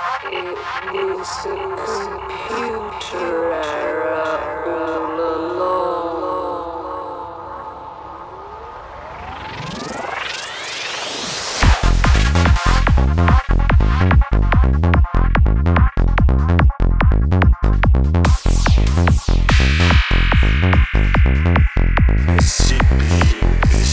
It is a computer error all along. CPU is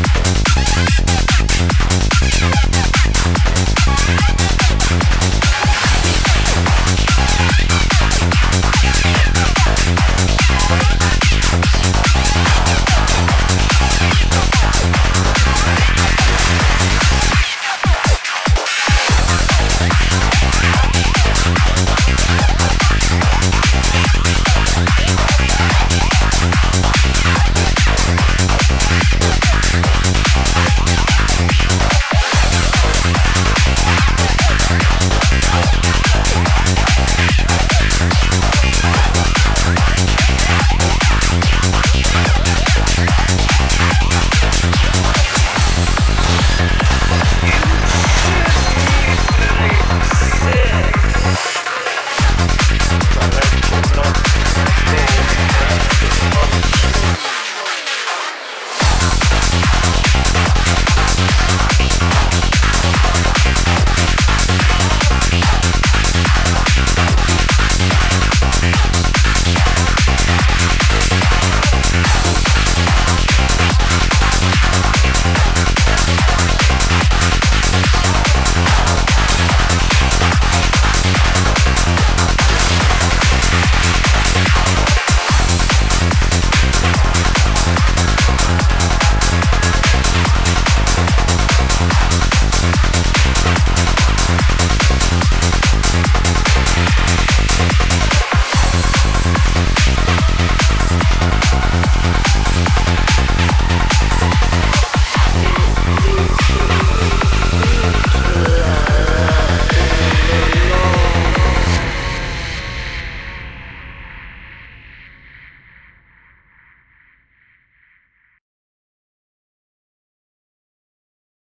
Thank you. Thank you.